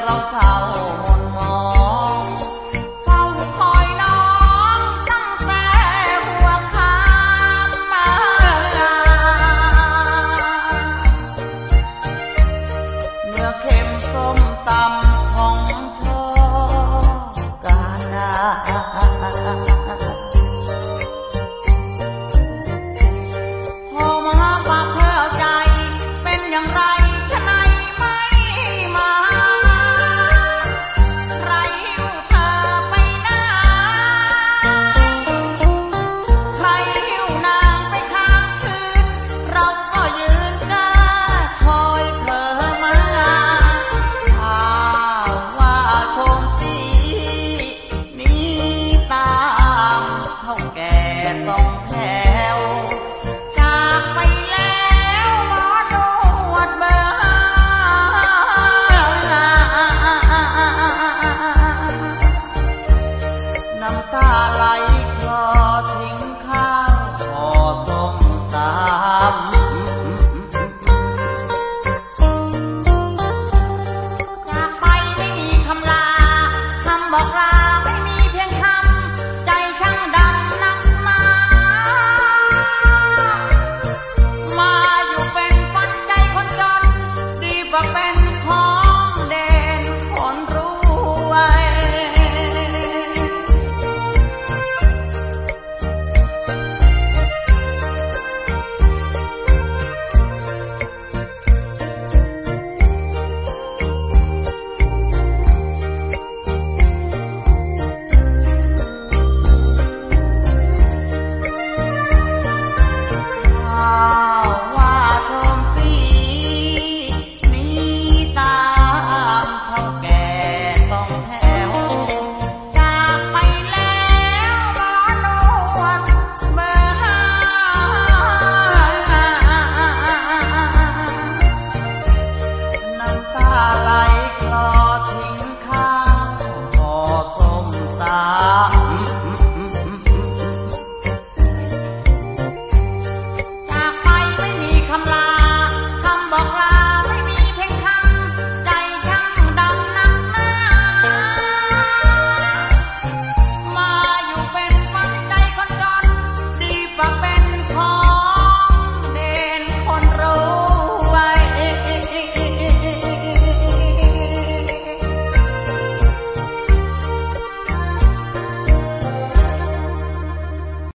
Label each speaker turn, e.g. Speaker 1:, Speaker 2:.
Speaker 1: เราเศร้า